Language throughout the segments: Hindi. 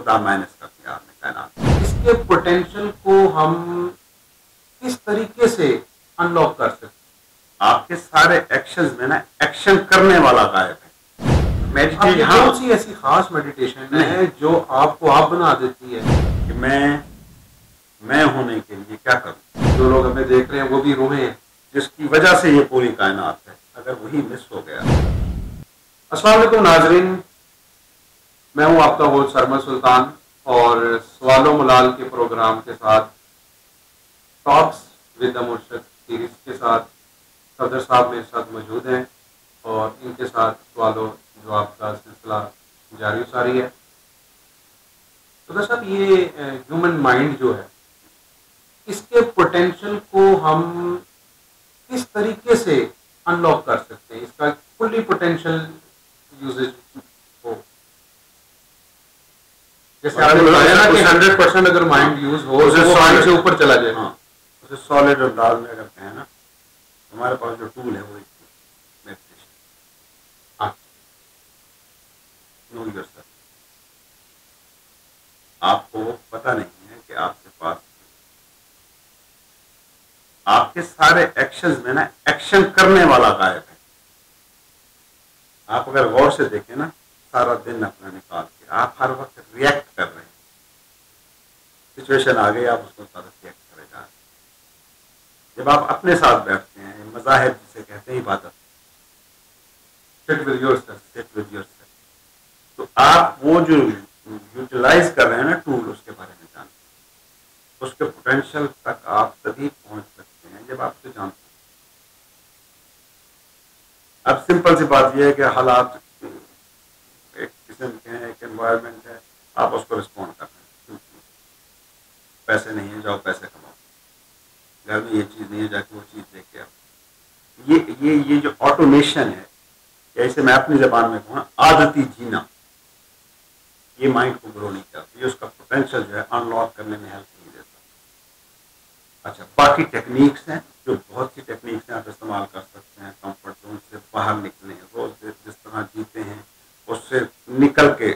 खुदा मैनेज कर दिया आपने कायनात इसके पोटेंशियल को हम किस तरीके से अनलॉक कर सकते आपके सारे एक्शंस में ना एक्शन करने वाला गायब है। मेडिटेशन आपकी कौन हाँ। सी ऐसी खास मेडिटेशन है जो आपको आप बना देती है? कि मैं मैं होने के लिए क्या करूँ? जो लोग हमें देख रहे हैं वो भी रोए हैं जिसकी वजह से ये पूरी कायनात है। अगर वही मिस हो गया। अस्सलाम वालेकुम नाजरीन। मैं हूँ आपका वो सरमद सुल्तान और सवालों मुलाल के प्रोग्राम के साथ टॉक्स विद मुर्शद सीरीज़ के साथ सदर साहब मेरे साथ मौजूद हैं और इनके साथ सवालों जवाब का सिलसिला जारी सारी है। सदर साहब ये ह्यूमन माइंड जो है, इसके पोटेंशियल को हम किस तरीके से अनलॉक कर सकते हैं? इसका फुल्ली पोटेंशियल यूजेज जैसे आपने बताया ना कि हंड्रेड परसेंट अगर माइंड यूज़ हो उसे तो वो माइंड से ऊपर चला जाए हाँ उसे सॉलिड अंदाज में अगर कहें ना। हमारे पास जो टूल है वो। आपको पता नहीं है कि आपके पास आपके सारे एक्शंस में ना एक्शन करने वाला गायब है। आप अगर गौर से देखें ना सारा दिन अपना निकाल आप हर वक्त रिएक्ट कर रहे हैं। सिचुएशन आ गई, आप उसको सारा रिएक्ट करे जा रहे जब आप अपने साथ बैठते हैं मजाहिर जिसे कहते हैं sit with sit with yourself तो आप वो जो यूटिलाइज कर रहे हैं ना टूल उसके बारे में जानते हैं उसके पोटेंशियल तक आप तभी पहुँच सकते हैं, जब आप उसे जानते हैं। अब सिंपल सी बात यह है कि हालात किस्म के हैं, एक एनवायरनमेंट है, आप उसको रिस्पॉन्ड कर रहे हैं। पैसे नहीं है, जाओ पैसे कमाओ। घर में ये चीज़ नहीं है, जाके वो चीज़ लेके आओ। ये ये ये जो ऑटोमेशन है इसे मैं अपनी जबान में कहूँ, आदती जीना, ये माइंड को ग्रो नहीं करती। ये उसका पोटेंशियल जो है अनलॉक करने में हेल्प नहीं देता। अच्छा बाकी टेक्निक्स हैं, जो बहुत सी टेक्निक्स हैं, आप इस्तेमाल कर सकते हैं कंफर्ट जोन से बाहर निकले रोज जिस तरह जीते हैं उससे निकल के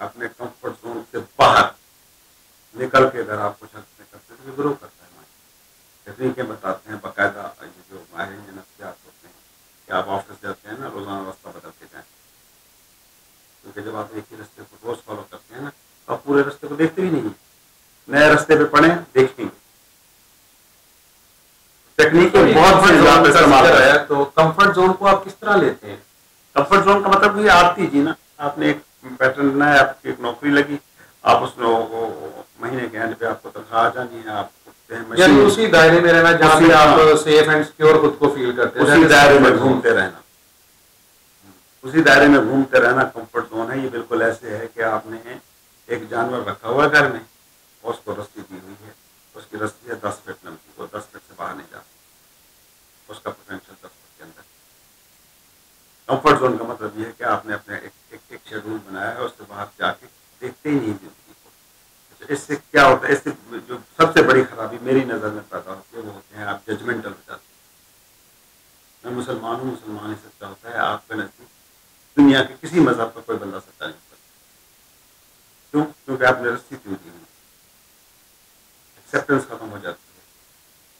अपने कंफर्ट जोन से बाहर निकल के अगर आप कुछ हद करते हैं तो ग्रो करता है माइंड टेक्निकें बताते हैं बाकायदा ये जो माहिर नफ्सियात होते हैं कि आप ऑफ़िस जाते हैं ना रोज़ाना रास्ता बदलते जाए। क्योंकि जब आप एक ही रास्ते को रोज फॉलो करते हैं ना तो आप पूरे रास्ते को देखते ही नहीं नए रास्ते पे पढ़े देखेंगे टेक्निकें बहुत है तो कंफर्ट जोन को आप किस तरह लेते हैं? कंफर्ट जोन का मतलब ये आती जी ना। आपने एक पैटर्न बनाया आपकी एक नौकरी लगी आप उस महीने के एंड पे आपको तनख्वाह आ जानी है आप यानी उसी दायरे में रहना जहाँ पे आप। सेफ़ एंड सिक्योर खुद को फील करते हैं उसी दायरे में घूमते रहना। उसी दायरे में घूमते रहना कंफर्ट जोन है ये बिल्कुल ऐसे है कि आपने एक जानवर रखा हुआ है घर में और उसको रस्सी दी हुई है उसकी रस्सी है दस फीट लंबी वो दस फीट से बाहर नहीं जा सकती उसका पोटेंशियल कंफर्ट जोन का मतलब ये है कि आपने अपने एक एक, एक शेड्यूल बनाया है उससे बाहर जाके देखते ही नहीं ज़िंदगी को। अच्छा, इससे क्या होता है? इससे जो सबसे बड़ी खराबी मेरी नज़र में पैदा होती है वो होते हैं आप जजमेंटल हो जाते हैं। मैं मुसलमान हूँ मुसलमान ही सच्चा होता है आपके नज़दीक दुनिया के किसी मज़हब का कोई बंदा सच्चा नहीं होता। क्यों? क्योंकि आपने रस्सी क्यों दी एक्सेप्टेंस खत्म हो जाती है।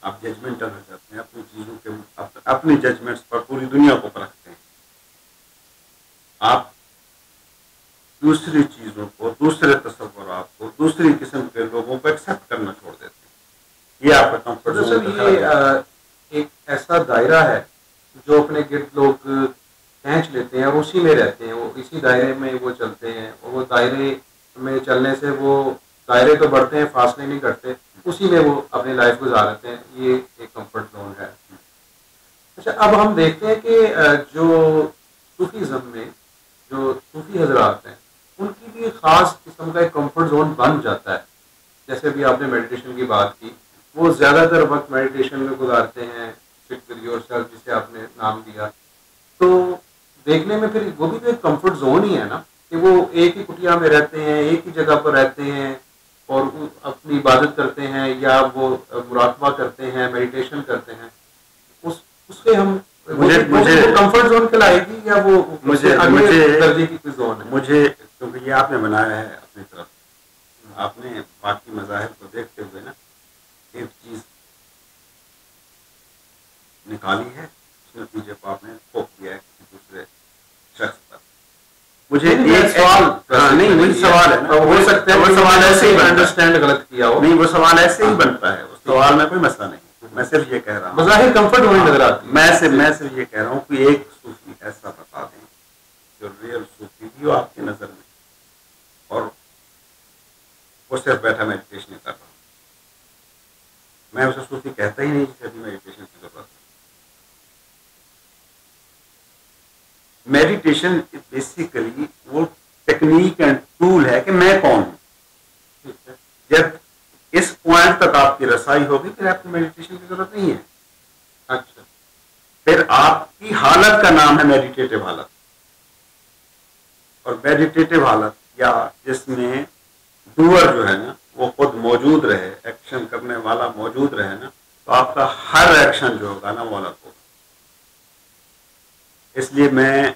आप जजमेंटल हो जाते हैं अपनी चीज़ों के अप, अपनी जजमेंट्स पर पूरी दुनिया को परखते हैं आप दूसरी चीज़ों को दूसरे तस्वुरात को दूसरी किस्म के लोगों को एक्सेप्ट करना छोड़ देते हैं। ये आपका कंफर्ट तो सर जोन ये एक ऐसा दायरा है जो अपने गिर्द लोग खींच लेते हैं और उसी में रहते हैं वो इसी दायरे में वो चलते हैं और वो दायरे में चलने से वो दायरे तो बढ़ते हैं फासले नहीं करते उसी में वो अपनी लाइफ गुजार लेते हैं ये एक कंफर्ट जोन है। अच्छा अब हम देखते हैं कि जो सूफीज़म में जो सूफी हजरात हैं उनकी भी खास किस्म का एक कंफर्ट जोन बन जाता है। जैसे भी आपने मेडिटेशन की बात की, वो ज़्यादातर वक्त मेडिटेशन में गुजारते हैं सिट विद योरसेल्फ जिसे आपने नाम दिया तो देखने में फिर वो भी तो एक कंफर्ट जोन ही है ना, कि वो एक ही कुटिया में रहते हैं, एक ही जगह पर रहते हैं और अपनी इबादत करते हैं या वो मुराकबा करते हैं मेडिटेशन करते हैं। उस, उससे हम मुझे- मुझे- कंफर्ट जोन कहलाएगी या वो मुझे- मुझे- दर्जे की कोई जोन है? मुझे क्योंकि ये आपने बनाया है अपनी तरफ़ आपने बाकी मजाहब को देखते हुए ना एक चीज़ निकाली है उस नतीजे को आपने थोप दिया है किसी दूसरे शख्स पर। मुझे एक सवाल हाँ नहीं वही सवाल है हो। सकता है वो सवाल ऐसे ही है अंडरस्टैंड गलत किया हो। नहीं वो सवाल ऐसे ही। बनता है। उस सवाल में कोई मसला नहीं। मैं सिर्फ़ ये कह रहा हूँ। कंफर्ट होने नज़र आती है। मैं सिर्फ़ मैं सिर्फ़ ये कह रहा हूँ कि एक सूफी ऐसा बता दें जो रियल सूफी भी हो आपकी नज़र में और वो सिर्फ़ बैठा मेडिटेशन कर रहा। हूँ मैं उसे सूफी कहता ही नहीं अभी मेडिटेशन की ज़रूरत है। मेडिटेशन बेसिकली वो टेक्निक एंड टूल है कि मैं कौन हूँ। जब इस पॉइंट तक आपकी रसाई होगी, फिर आपको मेडिटेशन की ज़रूरत नहीं है। अच्छा। फिर आपकी हालत का नाम है मेडिटेटिव हालत। और मेडिटेटिव हालत या जिसमें डूअर जो है ना, वो खुद मौजूद रहे एक्शन करने वाला मौजूद रहे ना तो आपका हर एक्शन जो होगा ना, वो अलग होगा। इसलिए मैं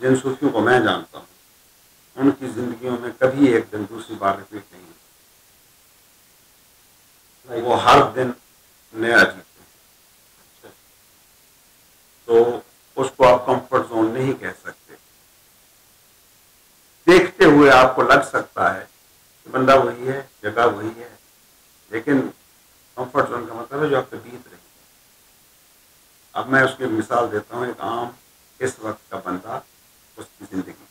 जिन सूफियों को मैं जानता हूँ, उनकी जिंदगियों में कभी एक दिन दूसरी बार रिपीट नहीं वो हर दिन नया जीते हैं। तो उसको आप कंफर्ट जोन नहीं कह सकते। देखते हुए आपको लग सकता है कि बंदा वही है, जगह वही है। लेकिन कंफर्ट जोन का मतलब है जो आपके बीत रही है अब मैं उसकी मिसाल देता हूँ, एक आम इस वक्त का बंदा उसकी ज़िंदगी।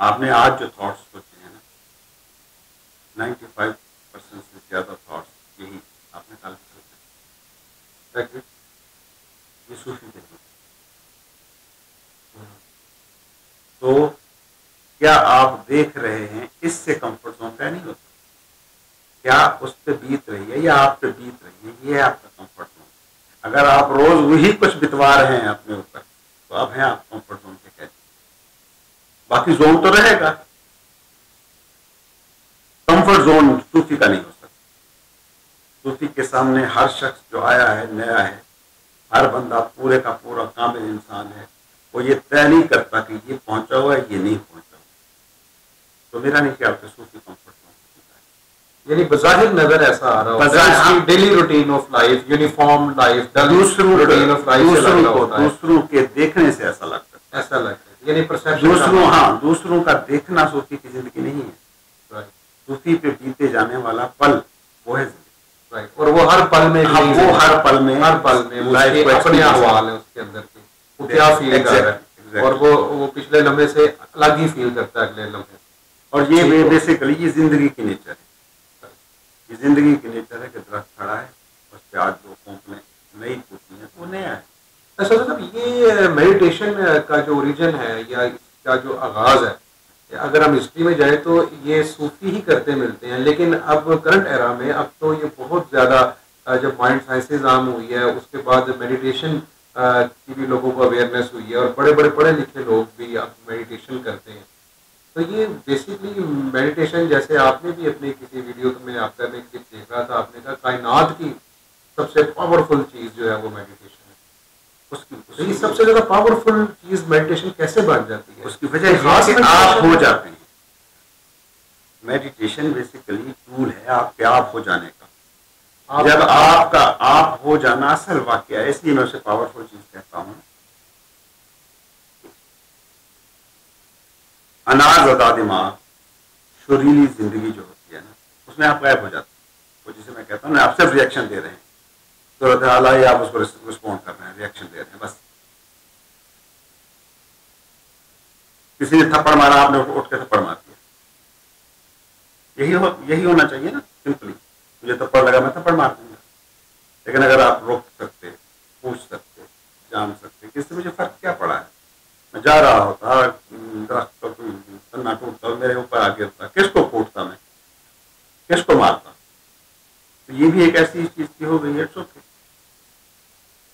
आपने आज जो थॉट्स सोचे हैं ना 95 परसेंट से ज़्यादा थॉट्स यही आपने कल भी सोचे ये सूफी के तो क्या आप देख रहे हैं इससे कंफर्ट जोन तय नहीं होता? क्या उस पर बीत रही है या आप पे बीत रही है? ये आपका कंफर्ट जोन अगर आप रोज वही कुछ बितवा रहे हैं अपने ऊपर तो अब हैं आप कंफर्ट जोन के कैद बाकी जोन तो रहेगा। कंफर्ट जोन सूफी का नहीं हो सकता। सूफी के सामने हर शख्स जो आया है नया है हर बंदा पूरे का पूरा कामिल इंसान है वो ये तय नहीं करता कि ये पहुँचा हुआ है ये नहीं पहुँचा हुआ तो मेरा नहीं ख्याल सूफी कंफर्ट जोन यानी बजाहिर नज़र ऐसा आ रहा हाँ। Daily routine of life uniform life दूसरों रूटीन ऑफ़ लाइफ दूसरों को दूसरों के देखने से ऐसा लगता है। ऐसा लगता है। यानी दूसरों हाँ दूसरों का देखना सूफी की ज़िंदगी नहीं है। सूफी पे बीते जाने वाला पल वो है ज़िंदगी। राइट और वो हर पल में हाँ, वो हर पल में हर पल में लाइफ उसके अपने अहवाल है उसके अंदर के। वो क्या फील कर रहा है। और वो वो पिछले लम्हे से अलग ही फील करता है अगले लम्हे और ये बेसिकली ये ज़िंदगी की नेचर है। ये ज़िंदगी की नेचर है कि दरख्त खड़ा है उस पे आज दो कोंपने नई फूटी है वो नया है। अच्छा साहब ये मेडिटेशन का जो ओरिजिन है या इसका जो आगाज़ है अगर हम हिस्ट्री में जाए तो ये सूफी ही करते मिलते हैं, लेकिन अब करंट एरा में अब तो ये बहुत ज़्यादा जब माइंड साइंसेज आम हुई है, उसके बाद मेडिटेशन की भी लोगों को अवेयरनेस हुई है और बड़े बड़े पढ़े लिखे लोग भी अब मेडिटेशन करते हैं। तो ये बेसिकली मेडिटेशन जैसे आपने भी अपने किसी वीडियो में आप करने की देख रहा था, आपने कहा कायनात की सबसे पावरफुल चीज़ जो है वो मेडिटेशन उसकी तो सबसे ज़्यादा पावरफुल चीज़ मेडिटेशन कैसे बन जाती है? उसकी वजह आप हो जाते हैं। मेडिटेशन बेसिकली टूल है आपके आप हो जाने का। आप जब आपका आप हो जाना असल वाक्य है इसलिए मैं उसे पावरफुल चीज़ कहता हूँ। अनाज अदा दिमाग शुरीली ज़िंदगी जो होती है ना उसमें आप गायब हो जाते हैं। वो जिसे मैं कहता हूँ ना आप सिर्फ़ रिएक्शन दे रहे हैं। सूरत हाल आई आप उसको रिस्पॉन्ड कर रहे हैं रिएक्शन दे रहे हैं बस किसी ने थप्पड़ मारा आपने, उठ के थप्पड़ मार दिया। यही हो, यही होना चाहिए ना सिंपली मुझे थप्पड़ लगा, मैं थप्पड़ मार दूँगा। लेकिन अगर आप रोक सकते, पूछ सकते, जान सकते कि इससे मुझे फ़र्क क्या पड़ा है? मैं जा रहा होता दरख्त पर कोई तन्ना टूटता और मेरे ऊपर आ गिरता। किसको फूटता मैं? किसको मारता? तो ये भी एक ऐसी चीज़ की हो गई है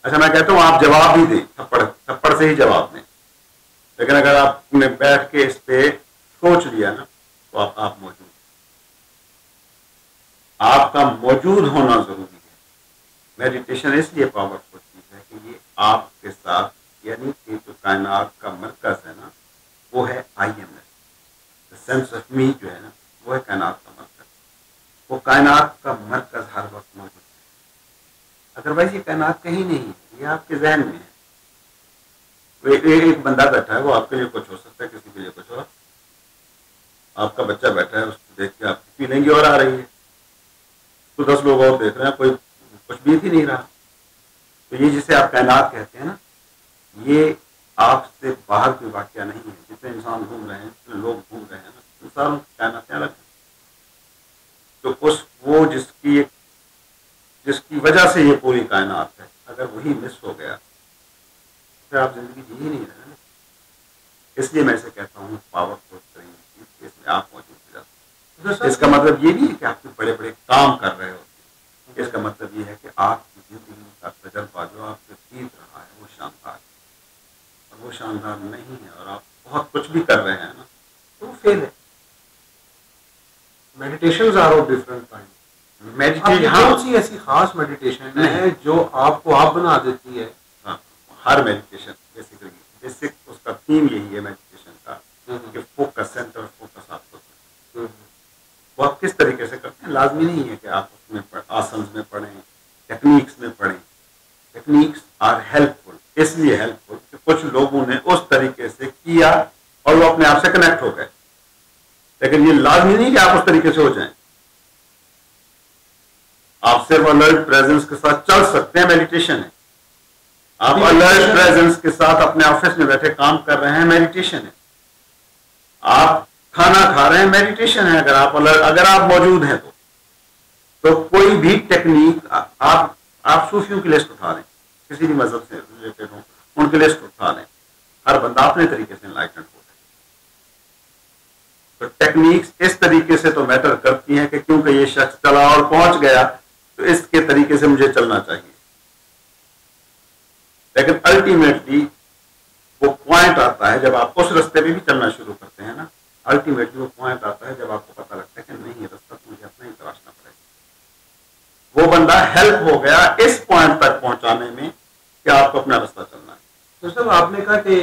अच्छा मैं कहता हूँ, आप जवाब भी दें, थप्पड़ थप्पड़ से ही जवाब दें। लेकिन अगर आपने बैठ के इस पे सोच लिया ना तो आप आप मौजूद आपका मौजूद होना ज़रूरी है। मेडिटेशन इसलिए पावरफुल चीज़ है कि ये आपके साथ, यानी कि जो कायनात का मरकज है ना, वो है I am sense of me जो है ना, वो है कायनात का मरकज। वो कायनात का मरकज हर वक्त मौजूद अदरवाइज़ ये कायनात कहीं नहीं ये आपके जहन में है। एक, बंदा बैठा है वो आपके लिए कुछ हो सकता है किसी के लिए कुछ और आपका बच्चा बैठा है उसको देख के आपकी फीलिंग और आ रही है। तो दस लोग और देख रहे हैं कोई कुछ बीत ही नहीं रहा। तो ये जिसे आप कायनात कहते हैं ना ये आपसे बाहर की वाक्य नहीं है। जितने इंसान घूम रहे हैं जितने लोग घूम रहे हैं ना इंसान कायनातें अलग हैं। तो उस वो जिसकी एक जिसकी वजह से ये पूरी कायनात है। अगर वही मिस हो गया फिर आप ज़िंदगी जी ही नहीं रहे इसलिए मैं इसे कहता हूँ पावरफुल करेंगे इसमें आप मौजूद हो जाते तो इसका मतलब ये नहीं है कि आप कोई बड़े बड़े काम कर रहे हो। इसका मतलब ये है कि आपकी ज़िंदगी का तजर्बा जो आपसे बीत रहा है वो शानदार है। और वो शानदार नहीं है और आप बहुत कुछ भी कर रहे हैं ना। तो वो फेल है। Meditation are of different kind meditation कौन हाँ। सी ऐसी खास मेडिटेशन है जो आपको आप बना देती है? हाँ, हर मेडिटेशन बेसिकली बेसिक उसका थीम यही है मेडिटेशन का कि फोकस सेंटर फोकस आपको। वो आप किस तरीके से करते हैं? लाजमी नहीं है कि आप उसमें पढ़- आसन्स में पढ़ें टेक्निक्स में पढ़ें। टेक्निक्स आर हेल्पफुल इसलिए हेल्पफुल कि कुछ लोगों ने उस तरीके से किया और वो अपने आप से कनेक्ट हो गए। लेकिन ये लाजमी नहीं कि आप उस तरीके से हो जाएँ। आप सिर्फ़ अलर्ट प्रेजेंस के साथ चल सकते हैं मेडिटेशन है। आप अलर्ट प्रेजेंस के साथ अपने ऑफ़िस में बैठे काम कर रहे हैं मेडिटेशन है। आप खाना खा रहे हैं मेडिटेशन है अगर आप अलर्ट अगर आप मौजूद हैं तो। तो कोई भी टेक्निक आप आप सूफियों की लिस्ट उठा लें। किसी भी मज़हब से रिलेटेड हो उनकी लिस्ट उठा लें। हर बंदा अपने तरीके से इनलाइटेंड हो तो टेक्निक्स इस तरीके से तो मैटर करती हैं कि क्योंकि ये शख्स चला और पहुँच गया तो इसके तरीके से मुझे चलना चाहिए। लेकिन अल्टीमेटली वो पॉइंट आता है जब आप उस रास्ते पे भी चलना शुरू करते हैं ना अल्टीमेटली वो पॉइंट आता है जब आपको पता लगता है कि नहीं, ये रास्ता तो मुझे अपना ही तलाशना पड़ेगा। वो बंदा हेल्प हो गया इस पॉइंट तक पहुँचाने में कि आपको अपना रास्ता तो साहब आपने कहा कि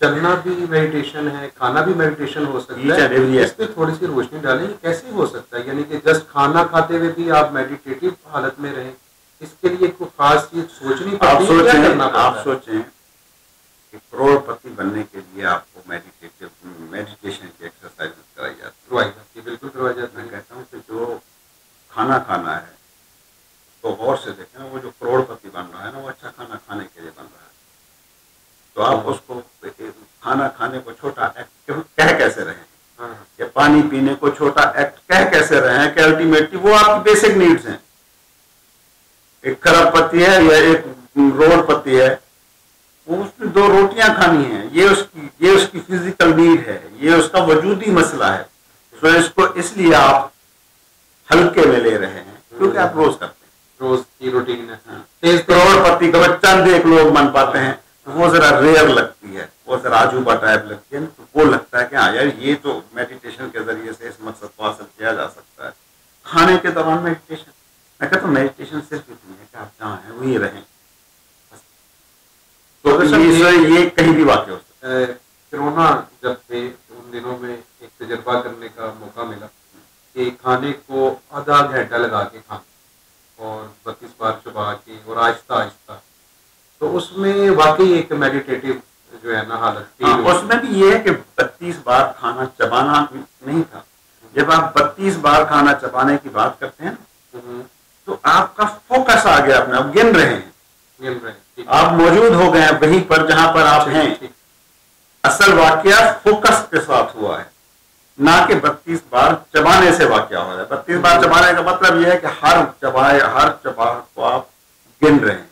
चलना भी मेडिटेशन है खाना भी मेडिटेशन हो सकता है। इस पे थोड़ी सी रोशनी डालें ये कैसे हो सकता है? यानी कि जस्ट खाना खाते हुए भी आप मेडिटेटिव हालत में रहें इसके लिए कोई खास चीज़ सोचनी आप सोचें आप सोचें कि करोड़पति बनने के लिए आपको मेडिटेटिव मेडिटेशन की एक्सरसाइज कराई जाती है। करवाई जाती है बिल्कुल करवाई जाती मैं है। कहता हूँ कि जो खाना खाना है तो गौर से देखें वो जो करोड़पति बन रहा है ना वो अच्छा खाना खाने के लिए बन रहा है। तो आप उसको खाना खाने को छोटा एक्ट कह कैसे रहे हाँ, या पानी पीने को छोटा एक्ट कह कैसे रहे हैं कि अल्टीमेटली वो आपकी बेसिक नीड्स हैं? एक खराब पति है या एक रोड पति है वो उसने दो रोटियाँ खानी है ये उसकी ये उसकी फ़िज़िकल नीड है ये उसका वजूदी मसला है तो इसको इसलिए आप हल्के में ले रहे हैं क्योंकि आप रोज करते हैं। रोज की रूटीन है। हाँ। तेज करोड़पति को चंद एक लोग मन पाते हैं तो वो जरा रेयर लगती है वो जरा अजूबा टाइप लगती है तो वो लगता है कि हाँ यार ये तो मेडिटेशन के ज़रिए से इस मकसद को हासिल किया जा सकता है। खाने के दौरान मेडिटेशन मैं कहता हूँ मेडिटेशन सिर्फ़ इतनी है कि आप जहाँ हैं वहीं रहें। तो तो ये ये- कहीं भी वाक्य हो सकता अ, कोरोना जब थे उन दिनों में एक तजर्बा करने का मौका मिला कि खाने को आधा घंटा लगा के खाना और बत्तीस बार चबा के और आहिस्ता आहिस्ता तो उसमें वाकई एक मेडिटेटिव जो है ना हालत है उसमें भी ये है कि बत्तीस बार खाना चबाना नहीं था। जब आप बत्तीस बार खाना चबाने की बात करते हैं हम्म, तो आपका फोकस आ गया अपने आप गिन रहे हैं। गिन रहे हैं, आप मौजूद हो गए हैं वहीं पर जहाँ पर आप हैं। असल वाक्य फोकस के साथ हुआ है। ना कि बत्तीस बार चबाने से वाक्य हो रहा है बत्तीस बार चबाने का मतलब यह है कि हर चबाए हर चबा को आप गिन रहे हैं।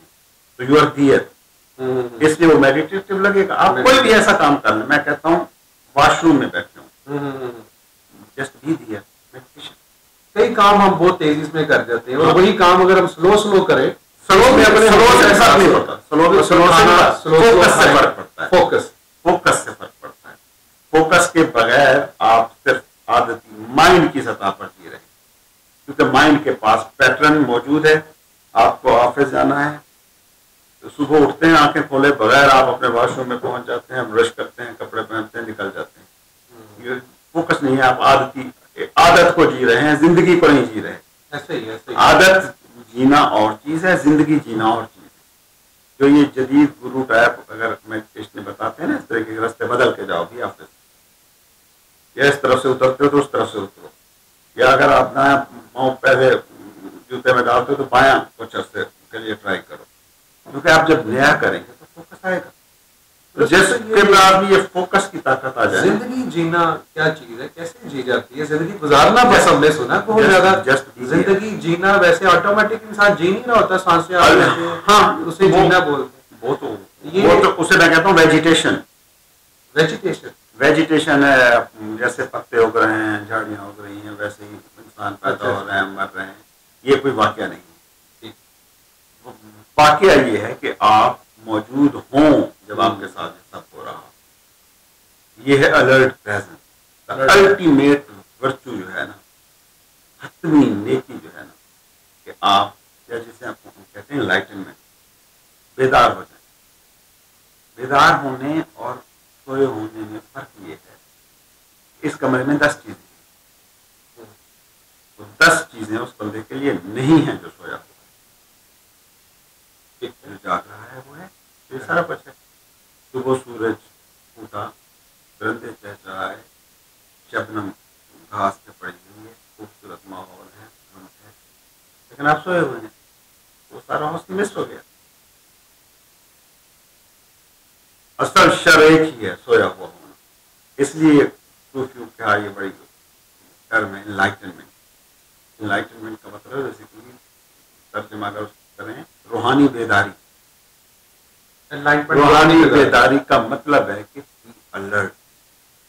तो यू आर दियर हम्म, हम्म, इसलिए वो मेडिटेटिव लगेगा। आप कोई भी ऐसा काम कर लें। मैं कहता हूँ वॉशरूम में बैठे हूँ। हम्म, हम्म, हम्म। जस्ट दियर मेडिटेशन कई काम हम बहुत तेज़ी में कर जाते हैं और हाँ। वही काम अगर हम स्लो स्लो करें स्लो में अपने स्लो से फ़र्क नहीं पड़ता स्लो स्लो से फोकस से फ़र्क पड़ता है। फोकस फोकस से फ़र्क पड़ता है। फोकस के बगैर आप सिर्फ़ आदती माइंड की सतह पर जी रहे क्योंकि माइंड के पास पैटर्न मौजूद है आपको ऑफ़िस जाना है तो सुबह उठते हैं आँखें खोले बगैर आप अपने वॉशरूम में पहुँच जाते हैं ब्रश करते हैं कपड़े पहनते हैं निकल जाते हैं। ये फोकस नहीं है आप आदती आदत को जी रहे हैं ज़िंदगी को नहीं जी रहे ऐसे ही ऐसे ही। आदत जीना और चीज़ है ज़िंदगी जीना और चीज़ है। जो ये जदीद रूट ऐप अगर मेडिटेशन बताते हैं ना इस तरह के रास्ते बदल के जाओ भी ऑफ़िस या इस तरफ़ से उतरते हो तो उस तरफ़ से उतरो। या अगर आप दाया पाँव पहले जूते में डालते हो तो बाया कुछ अर्से के लिए ट्राई करो। क्योंकि आप जब नया करेंगे तो फोकस आएगा तो जिसके में आदमी ये फोकस की ताकत आ जाए ज़िंदगी जीना क्या चीज़ है? कैसे जी जाती है? ज़िंदगी गुजारना बस हमने सुना बहुत ज़्यादा। जस्ट ज़िंदगी जीना वैसे ऑटोमेटिक इंसान जी नहीं रहा होता साँसें आ जाती हैं। हाँ उसे जीना बोलते हैं वो तो ये- वो तो उसे मैं कहता हूँ वेजिटेशन वेजिटेशन वेजिटेशन है जैसे पत्ते उग रहे हैं झाड़ियाँ उग रही हैं वैसे ही इंसान पैदा अच्छा। हो रहे हैं मर रहे हैं। ये कोई वाक्य नहीं। वाक्य ये है कि आप मौजूद हों जब आपके साथ ये सब हो रहा हो। ये है अलर्ट प्रेजेंस अल्टीमेट वर्चू जो है ना हतमी नेकी जो है ना कि आप या जिसे आप कहते हैं लाइटनमेंट बेदार हो जाए। बेदार होने और सोए होने में फ़र्क ये है। इस कमरे में दस चीज़ें तो दस चीज़ें उस बंदे के लिए नहीं है जो सोया है। एक जो जाग रहा है वो है। ये सारा कुछ है। सुबह सूरज फूटा परिंदे चहचहाए, शबनम घास पे पड़ी हुई है, खूबसूरत माहौल है है। लेकिन आप सोए हुए हैं। वो सारा हौसला मिस हो गया। असल शर एक ही है, सोया हुआ होना। इसलिए सूफियों का ये बड़ी टर्म है इनलाइटनमेंट इनलाइटनमेंट का मतलब है बेसिकली तर्जमा अगर उसको करें रूहानी बेदारी। रूहानी बेदारी का मतलब है कि alert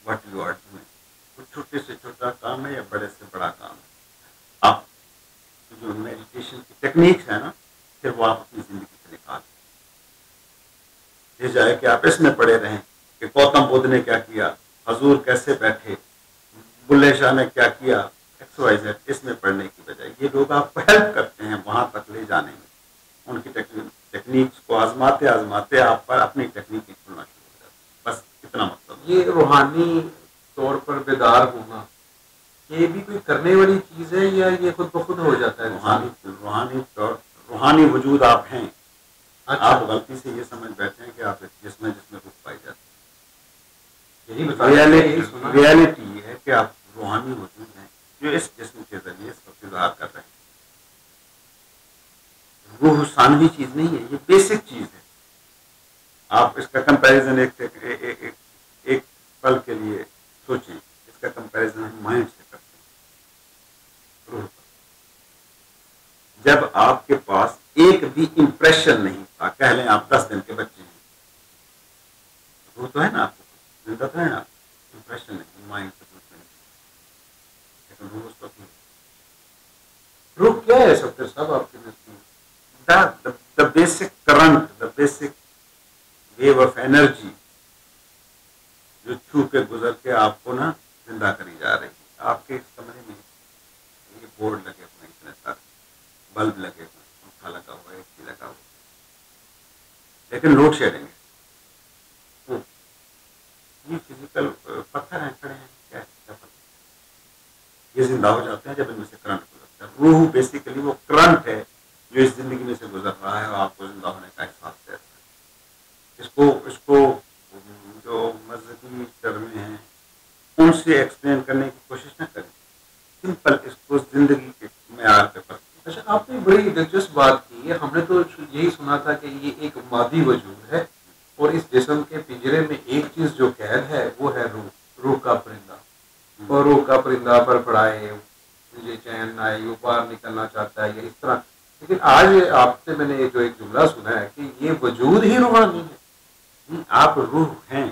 what you are doing छोटे से छोटा काम है या बड़े से बड़ा काम है। आप जो मेडिटेशन की टेक्निक्स है ना फिर वो आप अपनी ज़िंदगी से निकाल ये जाए कि आप इसमें पड़े रहें कि गौतम बुद्ध ने क्या किया हजूर कैसे बैठे बुल्ले शाह ने क्या किया एक्स वाई जेड इसमें पढ़ने की बजाय। ये लोग आपको हेल्प करते हैं वहाँ तक ले जाने में। उनकी टेक्निक्स को आजमाते आजमाते आप पर अपनी टेक्निक खुलना शुरू हो जाती बस इतना मतलब। ये रूहानी तौर पर बेदार होना ये भी कोई करने वाली चीज़ है या ये खुद ब खुद हो जाता है? रूहानी रूहानी तौर रूहानी वजूद आप हैं। अच्छा। आप गलती से ये समझ बैठे हैं कि आप जिसमें जिसमें रुक पाई जाती है। बता यही सुना। रियलिटी है कि आप रूहानी वजूद हैं जो इस जिसम के ज़रिए इसका इजहार कर रहे हैं। रूह सानवी चीज़ नहीं है ये बेसिक चीज़ है। आप इसका कंपैरिजन एक एक, एक, एक, पल के लिए सोचें इसका कंपैरिजन हम माइंड से करते हैं। रूह जब आपके पास एक भी इंप्रेशन नहीं था कह लें आप दस दिन के बच्चे हैं वो तो है ना आपको ज़िंदा तो है ना इंप्रेशन नहीं माइंड से लेकिन रूह उस वक्त रुख क्या है सत्तर साहब आपके नज़दीक the, the, the basic current, the basic wave of energy जो छू के गुजर के आपको ना ज़िंदा करी जा रही है। आपके कमरे में ये बोर्ड लगे हुए हैं इतने सारे बल्ब लगे हुए हैं पंखा लगा हुआ है एसी लगा हुआ है। लेकिन लोड शेडिंग है। ये फ़िज़िकल पत्थर हैं खड़े हैं क्या है ये ज़िंदा हो जाते हैं जब इनमें से करंट गुजरता है। रूह बेसिकली वो करंट है। जो इस ज़िंदगी में से गुजर रहा है और आपको ज़िंदा होने का एहसास दे रहा है। इसको इसको जो मजहबी टर्में हैं, उनसे एक्सप्लेन करने की कोशिश ना करें। सिंपल इसको ज़िंदगी के मैार पे पर अच्छा आपने बड़ी दिलचस्प बात की। है हमने तो यही सुना था कि ये एक मादी वजूद है और इस जिसम के पिंजरे में एक चीज़ जो कैद है, वो है रूह। रूह का परिंदा। और रूह का परिंदा पर पड़ाए मुझे चैन आए, वो बाहर निकलना चाहता है, या इस तरह लेकिन आज आपसे मैंने जो एक जुमला सुना है कि ये वजूद ही रूहानी है। आप रूह हैं।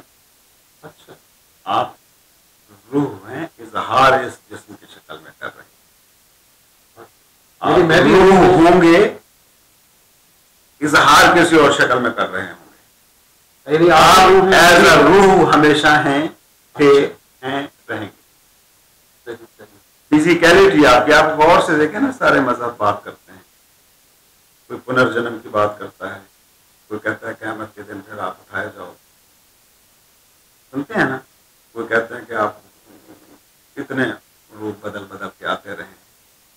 अच्छा आप रूह हैं इजहार इस जिस्म की शक्ल में कर रहे हैं। मैं भी रूह होंगे इजहार किसी और शक्ल में कर रहे होंगे। आप एज अ रूह हमेशा हैं थे हैं रहेंगे। फिजिकलिटी आपकी आप गौर से देखें ना सारे मज़हब बात करते हैं। कोई पुनर्जन्म की बात करता है, कोई कहता है क्यामत के दिन फिर आप उठाए जाओ। सुनते हैं ना? कोई कहते हैं कि आप कितने रूप बदल बदल के आते रहे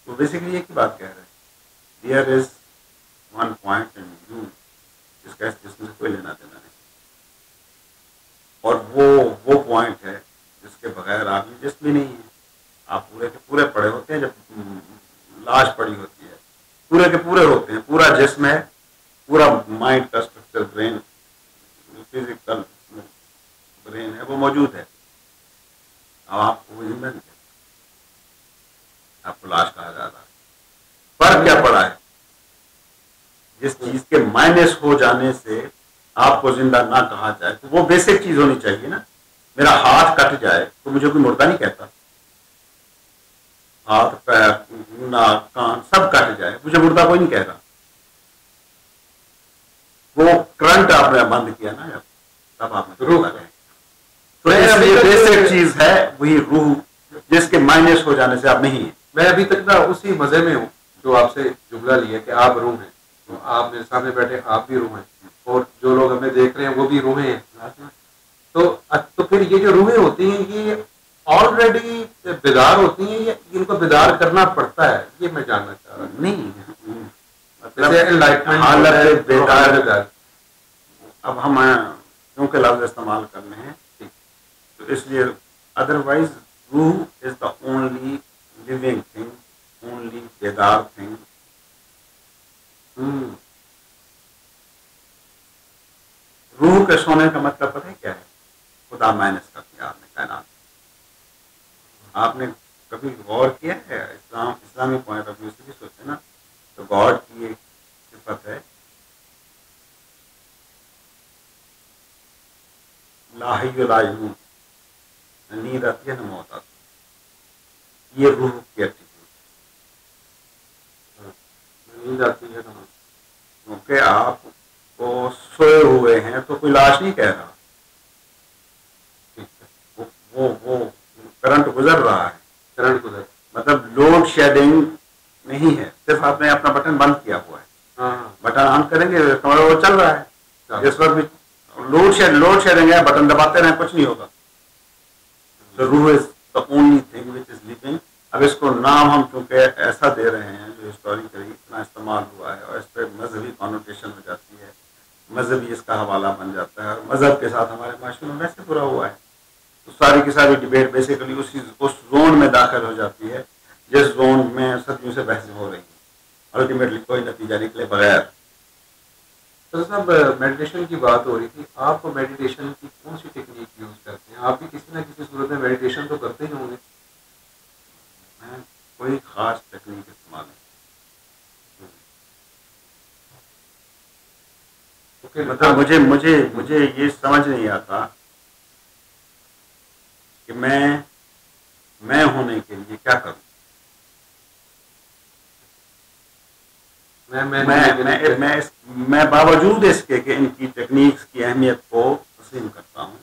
तो बेसिकली एक ही बात कह रहे हैं। There is one point in you जिसका इस जिसम से कोई लेना देना नहीं। और वो वो पॉइंट है जिसके बगैर आप ये जिसम भी नहीं है। आप पूरे के पूरे पड़े होते हैं जब लाश पड़ी होती है। पूरे के पूरे होते हैं, पूरा जिसम है, पूरा माइंड का स्ट्रक्चर ब्रेन फ़िज़िकल ब्रेन है, वो मौजूद है। आपको वो आपको लाश कहा जा रहा है। फ़र्क क्या पड़ा है? जिस चीज़ के माइनस हो जाने से आपको ज़िंदा ना कहा जाए तो वो बेसिक चीज़ होनी चाहिए ना। मेरा हाथ कट जाए तो मुझे कोई मुर्दा नहीं कहता। हाथ पैर नाक कान सब कट जाए। मुझे मुर्दा कोई नहीं कह रहा वो करंट आपने बंद किया ना जब तब आपने रूह। तो इसलिए बेसिक चीज़ है वही रूह जिसके माइनस हो जाने से आप नहीं है। मैं अभी तक ना उसी मज़े में हूँ जो आपसे जुमला लिया कि आप रूह हैं। तो आप मेरे सामने बैठे आप भी रूह हैं। और जो लोग हमें देख रहे हैं वो भी रूहें हैं। तो तो फिर ये जो रूहें होती हैं ये ऑलरेडी बेदार होती हैं या इनको बेदार करना पड़ता है ये मैं जानना चाह रहा हूँ। नहीं हालत बेदार बेदार। अब हम क्योंकि लफ्ज इस्तेमाल करने हैं? तो इसलिए अदरवाइज़ रूह is the only living thing only बेदार थिंग रूह के सोने का मतलब पता है क्या है? खुदा माइनस कर दिया आपने कायनात आपने कभी गौर किया है? इस्लाम, इस्लामी पॉइंट ऑफ़ व्यू से भी सोचे ना? तो गॉड की एक सिफत है। लाहियुलायून नींद आती है न मौत आती है। ये रूह की एटीट्यूड नींद आती है ना क्योंकि आप वो सोए हुए हैं तो कोई लाश नहीं कह रहा। है? वो वो करंट गुजर रहा है करंट गुजर। मतलब लोड शेडिंग नहीं है सिर्फ़ आपने अपना बटन बंद किया हुआ है। हाँ। बटन ऑन करेंगे कमरा वो चल रहा है। हाँ। जिस वक्त भी लोड शेड लोड शेडिंग है बटन दबाते रहे कुछ नहीं होगा। तो रूह is the only thing which is living अब इसको नाम हम क्योंकि ऐसा दे रहे हैं जो हिस्टोरिकली इतना इस्तेमाल हुआ है और इस पर मजहबी कॉनोटेशन हो जाती है। मजहबी इसका हवाला बन जाता है और मज़हब के साथ हमारे माशरे में वैसे बुरा हुआ है। तो सारी की सारी डिबेट बेसिकली उसी उस जोन में दाखिल हो जाती है जिस जोन में सदियों से बहस हो रही है। अल्टीमेटली कोई नतीजा निकले बगैर। तो साहब मेडिटेशन की बात हो रही थी। आप मेडिटेशन की कौन सी टेक्निक यूज़ करते हैं? आप भी किसी ना किसी सूरत में मेडिटेशन तो करते ही होंगे। मैं कोई खास टेक्निक इस्तेमाल नहीं। ओके मतलब मुझे मुझे मुझे ये समझ नहीं आता कि मैं मैं होने के लिए क्या करूँ? मैं मैं मैं मैं मैं इस मैं बावजूद इसके कि इनकी टेक्निक्स की अहमियत को तस्लीम करता हूँ।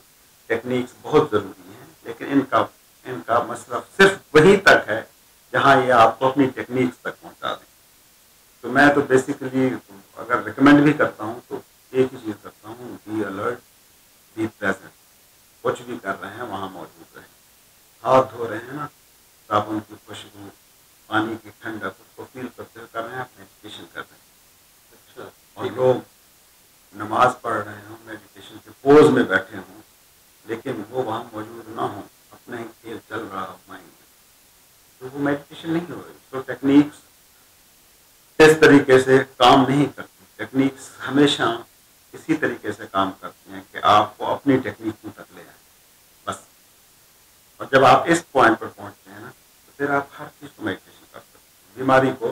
टेक्निक्स बहुत ज़रूरी हैं लेकिन इनका इनका मसला सिर्फ़ वहीं तक है जहाँ ये आपको अपनी टेक्निक्स तक पहुँचा दें। तो मैं तो बेसिकली अगर रिकमेंड भी करता हूँ तो एक ही चीज़ करता हूँ बी अलर्ट बी प्रेजेंट कुछ भी कर रहे हैं वहाँ मौजूद हाथ धो रहे हैं ना साबुन की खुशबू पानी की ठंडक उसको फील करते हुए कर रहे हैं आप मेडिटेशन कर रहे हैं अच्छा और लोग नमाज़ पढ़ रहे हों मेडिटेशन के पोज में बैठे हों लेकिन वो वहाँ मौजूद ना हो अपना ही खेल चल रहा हो माइंड में तो वो मेडिटेशन नहीं हो रही तो टेक्निक्स इस तरीके से काम नहीं करती टेक्निक्स हमेशा इसी तरीके से काम करती हैं कि आपको अपनी टेक्निकों तक ले आए बस और जब आप इस पॉइंट पर पहुँचते हैं ना तो फिर आप हर चीज़ को मेडिटेशन कर सकते हैं। बीमारी को